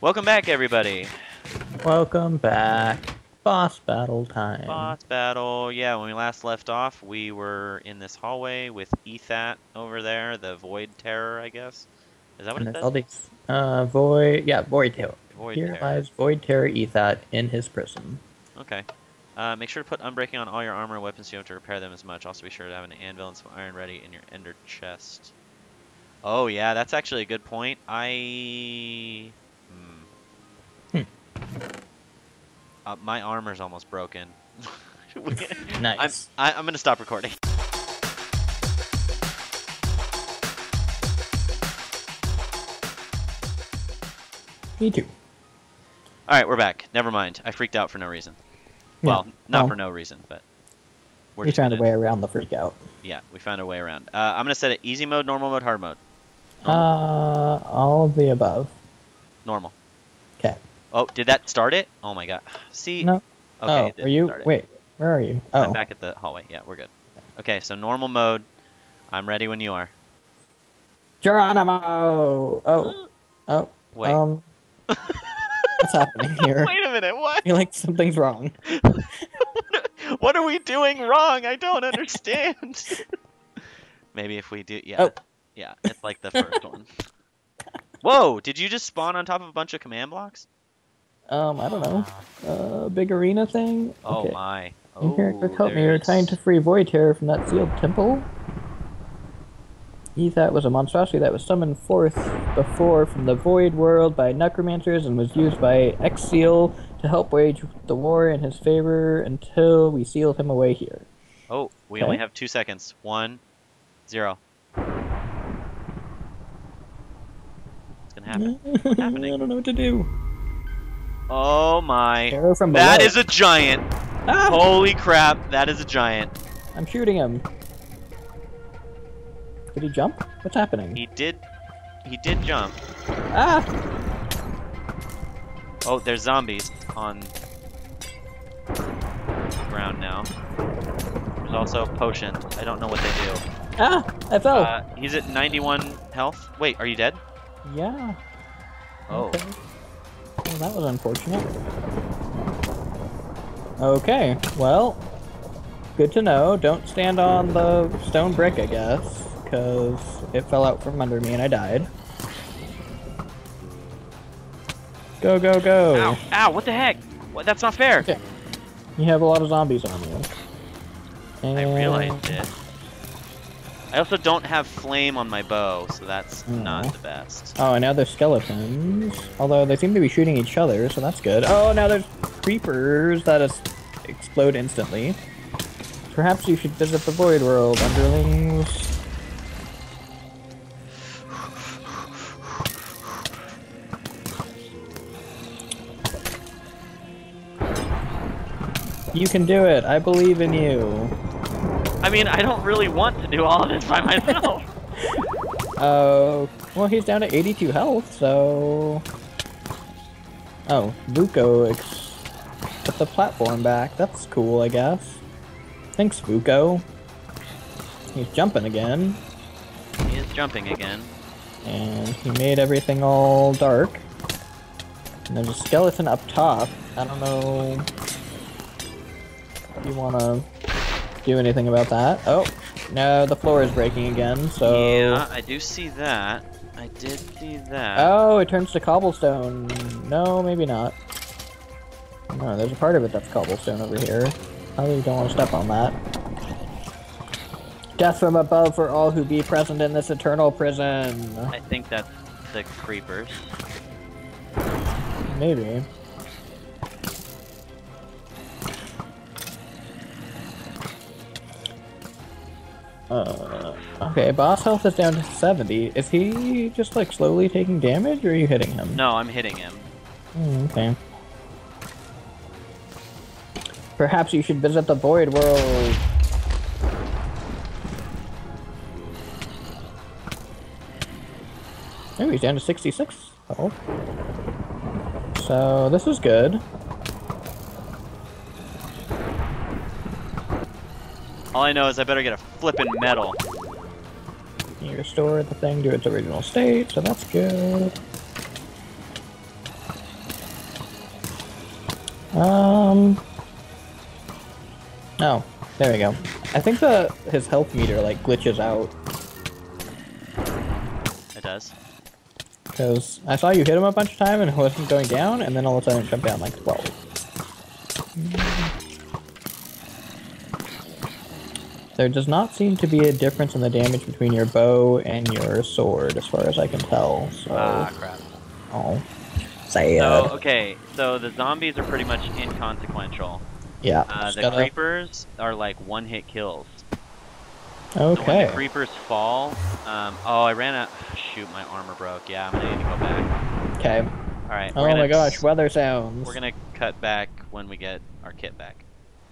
Welcome back, everybody. Welcome back. Boss battle time. Boss battle. Yeah, when we last left off, we were in this hallway with Ethat over there, the Void Terror, I guess. Is that what And it says? all these, uh, void, yeah, void terror. Void Here Terror. lies void terror Ethat in his prison. Okay. Uh, make sure to put unbreaking on all your armor and weapons you don't have to repair them as much. Also be sure to have an anvil and some iron ready in your ender chest. Oh yeah, that's actually a good point. I... Uh, my armor's almost broken. We- I'm, Nice. I, I'm gonna stop recording. Me too. Alright, we're back. Never mind. I freaked out for no reason. Yeah, Well, not well. for no reason, but... We're We just found a gonna- way around the freak out. Yeah, we found a way around. Uh, I'm gonna set it easy mode, normal mode, hard mode. Uh, all of the above. Normal. Oh, did that start it? Oh my god. See? No. Okay. oh, are you? Wait, where are you? I'm Oh, back at the hallway. Yeah, we're good. Okay, so normal mode. I'm ready when you are. Geronimo. Oh, oh. Wait. Um, what's happening here? Wait a minute. What? I feel like something's wrong. what are we doing wrong? I don't understand. Maybe if we do, yeah, Oh. yeah, it's like the first one. Whoa! Did you just spawn on top of a bunch of command blocks? Um, I don't know. Uh, big arena thing. Oh okay. my! Oh, quick help me. You're trying to free Void Terror from that sealed temple. Ethat was a monstrosity that was summoned forth before from the Void World by necromancers and was used by Exeal to help wage the war in his favor until we sealed him away here. Oh, we only have two seconds. One, zero. It's gonna happen? happening? I don't know what to do. Oh my! Arrow from below. That is a giant! Ah! Holy crap! That is a giant. I'm shooting him. Did he jump? What's happening? He did. He did jump. Ah! Oh, there's zombies on the ground now. There's also a potion. I don't know what they do. Ah! I fell. Uh, he's at 91 health. Wait, are you dead? yeah. Oh. Okay. That was unfortunate. Okay, well, good to know. Don't stand on the stone brick, I guess, because it fell out from under me and I died. Go, go, go! Ow! Ow! What the heck? What? That's not fair. Okay. You have a lot of zombies on you. I And- realized it. I also don't have flame on my bow, so that's Aw. not the best. Oh, and now there's skeletons. Although they seem to be shooting each other, so that's good. Oh, now there's creepers that is explode instantly. Perhaps you should visit the Void World, underlings. You can do it. I believe in you. I mean, I don't really want to do all of this by myself. Oh, well, he's down to 82 health, so. Oh, Vuko ex- put the platform back. That's cool, I guess. Thanks, Vuko. He's jumping again, he is jumping again. and he made everything all dark. And there's a skeleton up top. I don't know if you want to do anything about that. Oh, no, the floor is breaking again, so. Yeah, I do see that. I did see that. Oh, it turns to cobblestone. No, maybe not. No, there's a part of it that's cobblestone over here. I really don't want to step on that. Death from above for all who be present in this eternal prison. I think that's the creepers. Maybe. Uh, okay, boss health is down to 70. Is he just like slowly taking damage or are you hitting him? No, I'm hitting him. Hmm, okay. Perhaps you should visit the Void World. Oh, he's down to 66. Oh. So, this is good. All I know is I better get a flippin' medal. You restore the thing to its original state, so that's good. Um. Oh, there we go. I think the his health meter like glitches out It does. because I saw you hit him a bunch of time and it wasn't going down, and then all of a sudden it jumped down like twelve. There does not seem to be a difference in the damage between your bow and your sword, as far as I can tell. So, Ah, crap. oh, sad. So, okay, so the zombies are pretty much inconsequential. yeah. Uh, the gotta- creepers are like one hit kills. So when Okay. the creepers fall, um, oh, I ran out. Shoot, my armor broke. Yeah, I'm gonna need to go back. Okay. All right. Oh gonna my gosh, s- weather sounds. We're gonna cut back when we get our kit back.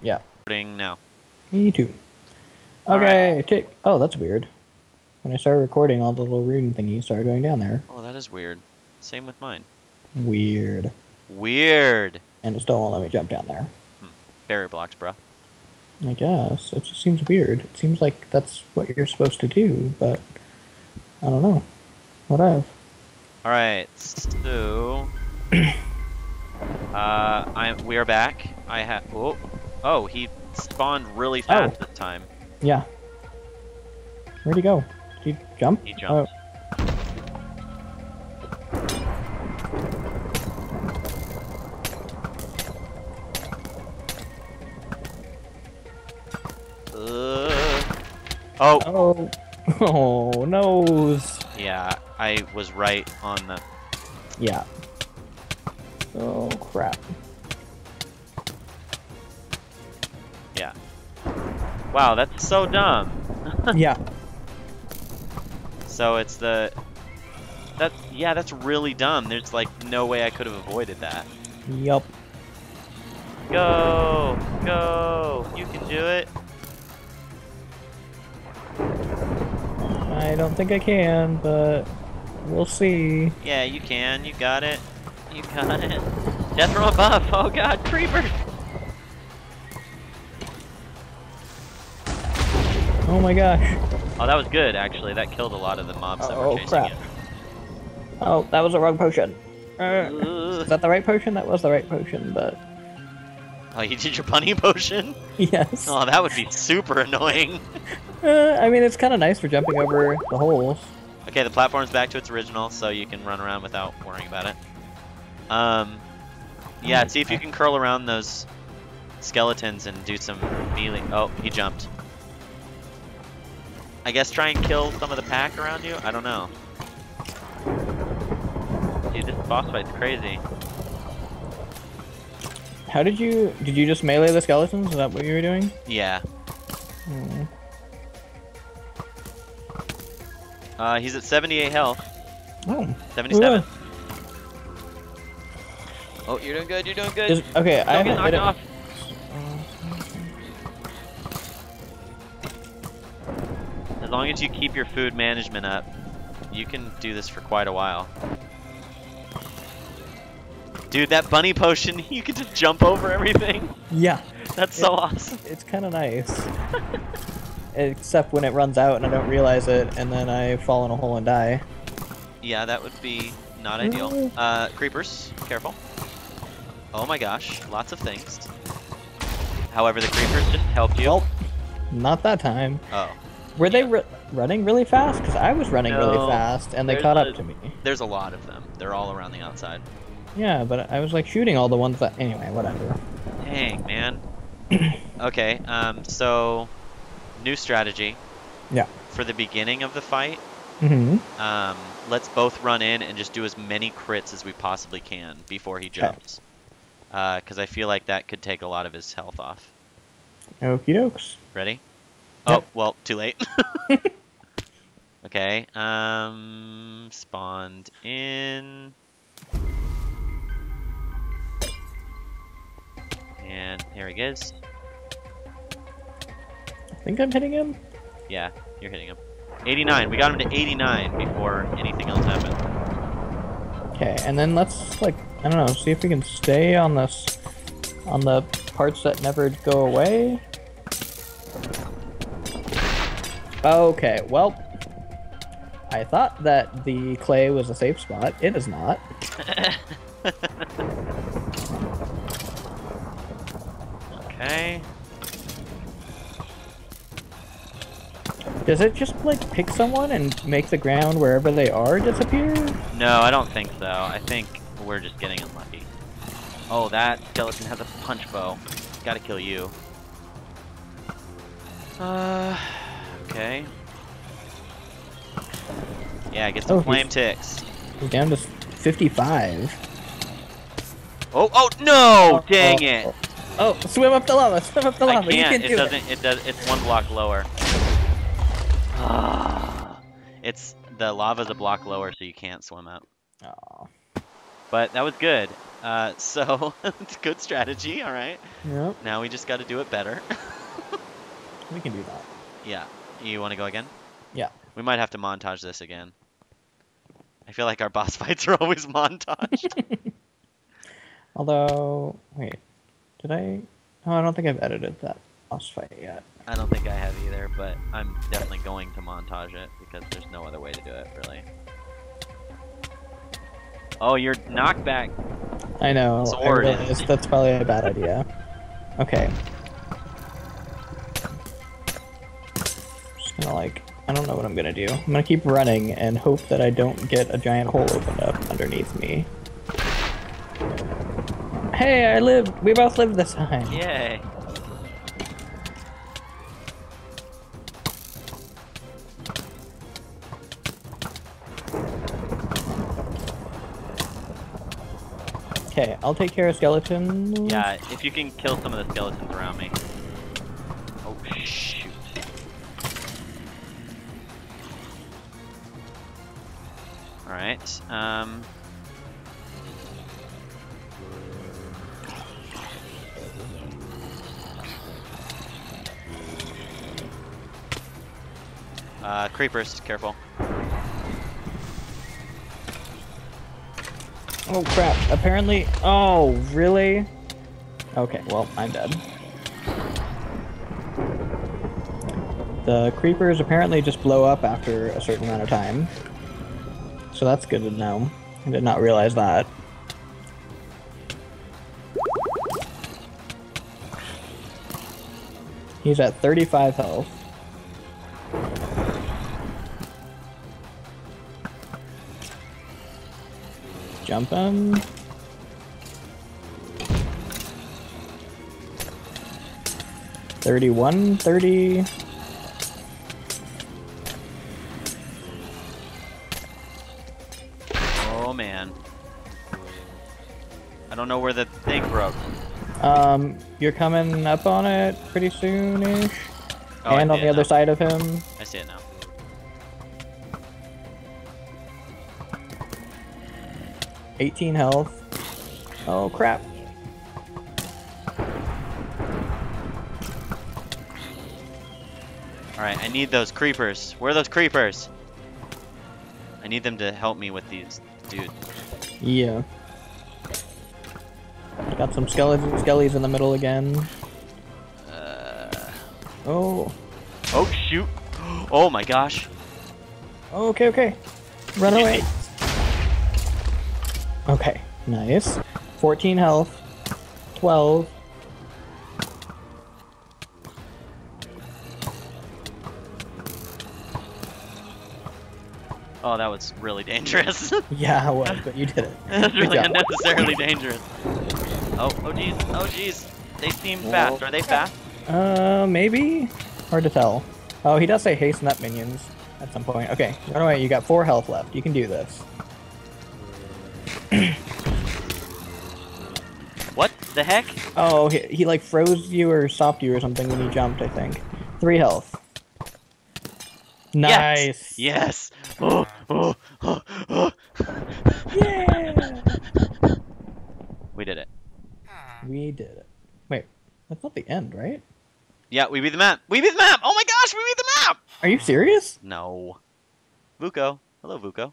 Yeah. Recording now. Me too. Okay, take. Oh, that's weird. When I started recording, all the little rune thingies started going down there. Oh, that is weird. Same with mine. Weird. Weird. And it still won't let me jump down there. Barrier blocks, bro. I guess. It just seems weird. It seems like that's what you're supposed to do, but I don't know. What Whatever. All right. So, uh, I we are back. I have. Oh, oh, he spawned really fast Oh. this time. Yeah. Where'd he go? Did he jump? He jumped. Uh, oh, Oh. Oh, oh nose. yeah, I was right on the. Yeah. Oh, crap. Wow, that's so dumb. yeah. So it's the. That yeah, that's really dumb. There's like no way I could have avoided that. Yup. Go, go, you can do it. I don't think I can, but we'll see. Yeah, you can. You got it. You got it. Death from above. Oh god, creepers. Oh my gosh. Oh, that was good actually. That killed a lot of the mobs that Oh, were chasing crap. Oh, that was the wrong potion. Uh, is that the right potion? That was the right potion, but Oh, you did your bunny potion? yes. Oh, that would be super annoying. Uh, I mean, it's kind of nice for jumping over the holes. Okay, the platform's back to its original, so you can run around without worrying about it. Um, yeah, Oh, see if you can curl around those skeletons and do some melee. Oh, he jumped. I guess try and kill some of the pack around you? I don't know. Dude, this boss fight's crazy. How did you? Did you just melee the skeletons? Is that what you were doing? Yeah. Hmm. Uh, he's at 78 health. Oh. 77. Ooh. Oh, you're doing good, you're doing good. Okay, I Don't get haven't hit knocked off. Long as you keep your food management up, you can do this for quite a while. Dude, that bunny potion, you can just jump over everything. Yeah, That's so Yeah. awesome. it's kind of nice. Except when it runs out and I don't realize it, and then I fall in a hole and die. Yeah, that would be not ideal. Uh, creepers, careful. Oh my gosh, lots of things. However, the creepers just helped you. Well, not that time. Oh, Were they ru- running really fast? Because I was running really fast, and they caught a- up to me. there's a lot of them. They're all around the outside. Yeah, but I was like shooting all the ones that. Anyway, whatever. Dang, man. okay, um, so new strategy. Yeah. For the beginning of the fight, mm hmm um, let's both run in and just do as many crits as we possibly can before he jumps. Because I feel like that could take a lot of his health off. Okie dokes. Ready? Oh, well, too late. okay, um, spawned in. And here he goes. I think I'm hitting him. Yeah, you're hitting him. 89. We got him to 89 before anything else happened. Okay, and then let's like I don't know, see if we can stay on this on the parts that never go away. Okay, well, I thought that the clay was a safe spot. It is not. okay. Does it just, like, pick someone and make the ground wherever they are disappear? No, I don't think so. I think we're just getting unlucky. Oh, that skeleton has a punch bow. Gotta kill you. Uh okay. Yeah, I get some Oh, flame ticks. He's down to 55. Oh, oh no! Dang it! Oh, swim up the lava, swim up the I lava. You can't. can It do doesn't. It does. It's one block lower. Ah, it's the lava's a block lower, so you can't swim up. Aw. But that was good. Uh, so it's good strategy. All right. Yep, Now we just got to do it better. we can do that. yeah. You want to go again? Yeah. We might have to montage this again. I feel like our boss fights are always montaged. Although, wait, did I? Oh, I don't think I've edited that boss fight yet. I don't think I have either, but I'm definitely going to montage it because there's no other way to do it, really. Oh, your knockback. I know. Sword realized that's probably a bad idea. Okay. Just gonna like, I don't know what I'm gonna do. I'm gonna keep running and hope that I don't get a giant hole opened up underneath me. Hey, I lived. We both lived this time. Yay. Okay, I'll take care of skeletons. Yeah, if you can kill some of the skeletons around me. Oh, shoot. Alright, um... Uh, creepers, careful. Oh crap! Apparently. Oh, really? Okay, well, I'm dead. The creepers apparently just blow up after a certain amount of time. So that's good to know. I did not realize that. He's at 35 health. Jump him. Thirty-one, thirty. Oh man. I don't know where the thing broke. Um, you're coming up on it pretty soon-ish. Oh, and on the other now. side of him. I see it now. Eighteen health. Oh crap. Alright, I need those creepers. Where are those creepers? I need them to help me with these dudes. Yeah. Got some skeletons, skellies in the middle again. Uh, Oh. oh shoot! Oh my gosh! Oh, okay, okay. Run away. Okay, nice. 14 health. 12. Oh, that was really dangerous. Yeah, it was, but you did it. That's really job. unnecessarily dangerous. Oh, oh jeez, oh jeez. They seem fast. Are they fast? Uh, maybe? Hard to tell. Oh, he does say hasten up minions at some point. Okay, run away. You got four health left. You can do this. What the heck? Oh, he, he like froze you or stopped you or something when you jumped, I think. Three health. Nice. Yes. Oh, oh, oh, oh. Yeah. We did it. We did it. Wait, that's not the end, right? Yeah, we beat the map. We beat the map. Oh my gosh, we beat the map. Are you serious? No. Vuko. Hello, Vuko.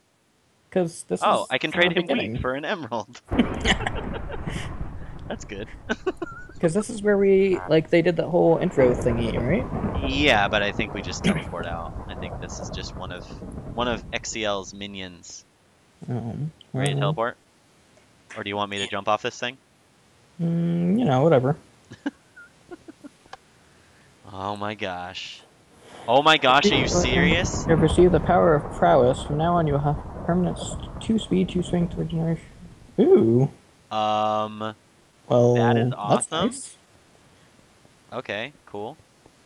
Because this Oh, is I can trade him beginning. wheat for an emerald. That's good. Because this is where we like they did the whole intro thingy, right? yeah, but I think we just teleport out. I think this is just one of one of XCL's minions. Um, Ready to teleport? Or do you want me to jump off this thing? mm, you know, whatever. Oh my gosh. Oh my gosh, are you serious? You have received the power of prowess. From now on, you'll have permanent two speed, two strength regeneration. Ooh. Um, Well, That is that's awesome. nice. okay, cool.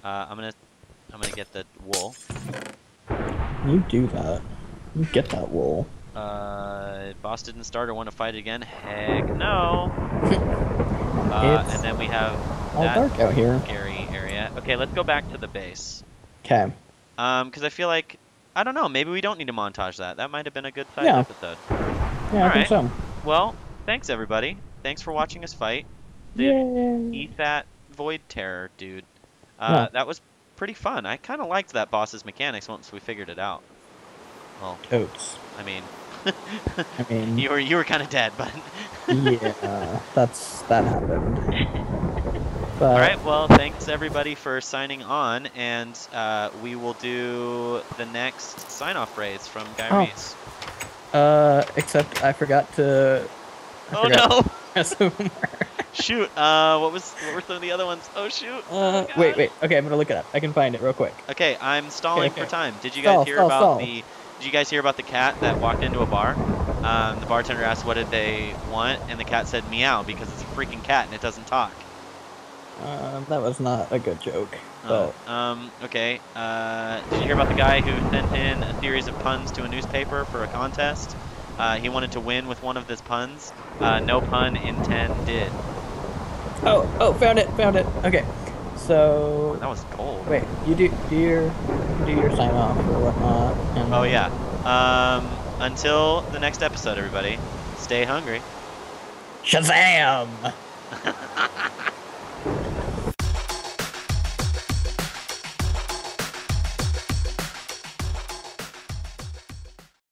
Uh, I'm gonna, I'm gonna get the wool. You do that. You get that wool. Uh, boss didn't start or want to fight again? Heck no. Uh, and then we have All that dark out here. scary area. Okay, let's go back to the base. Okay. Um, because I feel like, I don't know, maybe we don't need to montage that. That might have been a good side Yeah. episode. Yeah, I think so. Well, thanks everybody. Thanks for watching us fight. Dude, Yay. eat that void terror, dude. Uh, Yeah. that was pretty fun. I kind of liked that boss's mechanics once we figured it out. Well, Oats. I mean, I mean, you were you were kind of dead, but. yeah, that's that happened. But All right. Well, thanks everybody for signing on, and uh, we will do the next sign-off raids from Guy Oh. Reese. uh, except I forgot to. I Oh forgot no! To press over. Shoot. Uh, what was what were some of the other ones? Oh shoot. Uh, God. wait, wait. Okay, I'm gonna look it up. I can find it real quick. Okay, I'm stalling Okay, for time. Did you guys Stall, hear stall, about stall. the? Did you guys hear about the cat that walked into a bar? Um, the bartender asked what did they want, and the cat said meow because it's a freaking cat and it doesn't talk. Um, that was not a good joke. Oh, um, okay. Uh, did you hear about the guy who sent in a series of puns to a newspaper for a contest? Uh, he wanted to win with one of his puns. Uh, no pun intended. Oh, oh, found it, found it. Okay, so That was cold. wait, you do do your do your sign off or whatnot. And Oh yeah. Um, until the next episode, everybody, stay hungry. Shazam!